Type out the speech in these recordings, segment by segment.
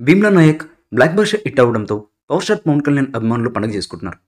Bheemla Nayak blockbuster hit అవడంతో power star Pawan Kalyan అభిమానులు పండుగ చేసుకుంటున్నారు.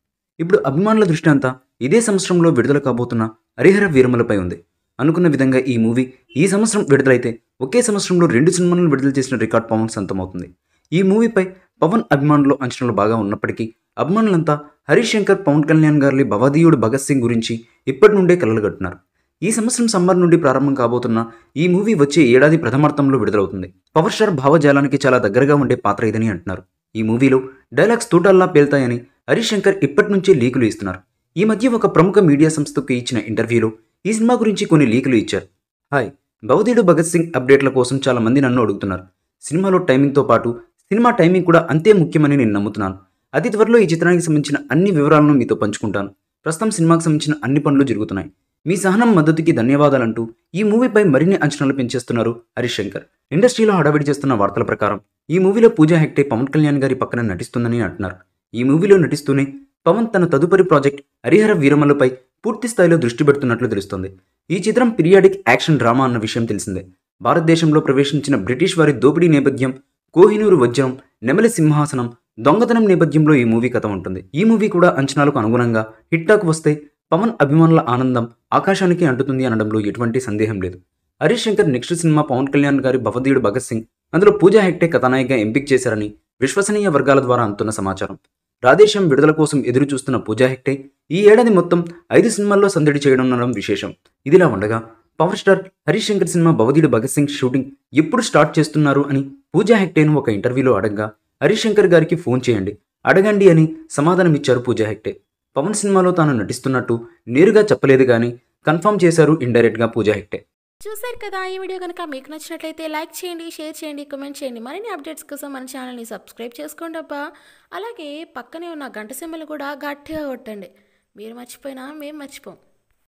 ఇప్పుడు అభిమానుల దృష్టి అంతా ఇదే సంవత్సరంలో విడుదల కాబోతున్న హరిహర వీరమలపై ఉంది. అనుకున్న విధంగా ఈ మూవీ ఈ సంవత్సరం విడుదలైతే ఒకే సంవత్సరంలో రెండు సినిమాలను విడుదల చేసిన రికార్డ్ పవన్ సొంతమవుతుంది. ఈ మూవీపై పవన్ అభిమానులు అంచనాలు బాగా ఉన్నప్పటికీ అభిమానులంతా హరీష్ శంకర్ పవన్ కళ్యాణ్ గారి భవదీయుడు భగత్ సింగ్ గురించి ఇప్పటి నుండే కలలుగట్టున్నారు ఈ సంవత్సరం సమ్మర్ నుండి ప్రారంభం కాబోతున్న ఈ మూవీ వచ్చే ఏడాది ప్రథమార్థంలో విడుదలవుతుంది. పవర్ స్టార్ భావజాలానికి చాలా దగ్గరగా ఉండే పాత్ర ఇదని అంటున్నారు. ఈ మూవీలో డైలాగ్స్ తూటాల్లా పేల్తాయని హరీష్ శంకర్ ఇప్పటి నుంచే లీకులు ఇస్తున్నారు. ఈ మధ్య ఒక ప్రముఖ మీడియా సంస్థకు ఇచ్చిన ఇంటర్వ్యూలో ఈ సినిమా గురించి కొన్ని లీకులు ఇచ్చారు. హాయ్ భవదేడు భగత్ సింగ్ అప్డేట్ల కోసం చాలా మంది నన్ను అడుగుతున్నారు. సినిమాలో టైమింగ్తో పాటు సినిమా టైమింగ్ కూడా అంతే ముఖ్యమని నేను నమ్ముతున్నాను. అతి త్వరలో ఈ చిత్రానికి సంబంధించిన అన్ని వివరాలను మీతో పంచుకుంటాను. ప్రస్తుతం సినిమాకి సంబంధించిన అన్ని పనులు జరుగుతున్నాయి. మీ సహనం మద్దతుకి ధన్యవాదాలంటూ ఈ మూవీపై మరిన్ని అంచనాలు పెంచేస్తున్నారు హరిశంకర్. ఇండస్ట్రీలో హడావిడి చేస్తున్న వార్తల ప్రకారం ఈ మూవీలో పూజా హెగ్డే పవన్ కళ్యాణ్ గారి పక్కన నటిస్తుందని అంటున్నారు. ఈ మూవీలో నటిస్తూనే పవన్ తన తదుపరి ప్రాజెక్ట్ హరిహర వీరమలపై పూర్తి స్థాయిలో దృష్టి పెడుతున్నట్లు తెలుస్తోంది. ఈ చిత్రం పీరియాడిక్ యాక్షన్ డ్రామా అన్న విషయం తెలిసిందే. భారతదేశంలో ప్రవేశించిన బ్రిటిష్ వారి దోపిడీ నేపథ్యం కోహినూరు వజ్రం నెమలి సింహాసనం దొంగతనం నేపథ్యంలో ఈ మూవీ కథ ఉంటుంది. ఈ మూవీ కూడా అంచనాలకు అనుగుణంగా హిట్టాకు వస్తే పవన్ అభిమానుల ఆనందం ఆకాశానికి అంటుతుంది అనడంలో ఎటువంటి సందేహం లేదు. హరీష్ శంకర్ నెక్స్ట్ సినిమా పవన్ కళ్యాణ్ గారి భవదీయుడు భగత్ సింగ్. అందులో పూజా హెగ్డే కథానాయిగా ఎంపిక చేశారని విశ్వసనీయ వర్గాల ద్వారా అందుతున్న సమాచారం. రాధేశ్యం విడుదల కోసం ఎదురు చూస్తున్న పూజా హెగ్డే ఈ ఏడాది మొత్తం ఐదు సినిమాల్లో సందడి చేయడం విశేషం. ఇదిలా ఉండగా power star Harish Shankar cinema Bhavadeeyudu Bhagat Singh shooting ఎప్పుడు స్టార్ట్ చేస్తున్నారు అని పూజా హెక్టేను ఒక ఇంటర్వ్యూలో అడగగా హరీష్ శంకర్ గారికి ఫోన్ చేయండి అడగండి అని సమాధానమిచ్చారు పూజా హెగ్డే. పవన్ సినిమాలో తాను నటిస్తున్నట్టు నేరుగా చెప్పలేదు కానీ కన్ఫర్మ్ చేశారు ఇండైరెక్ట్గా పూజా హెగ్డే చూశారు కదా ఈ వీడియో కనుక మీకు నచ్చినట్లయితే లైక్ చేయండి షేర్ చేయండి కామెంట్ చేయండి. మరిన్ని అప్డేట్స్ కోసం మన ఛానల్ని సబ్స్క్రైబ్ చేసుకోండి అబ్బా అలాగే పక్కనే ఉన్న గంట సింబల్ కూడా గట్టిగా కొట్టండి. మీరు మర్చిపోయినా మేము మర్చిపోం.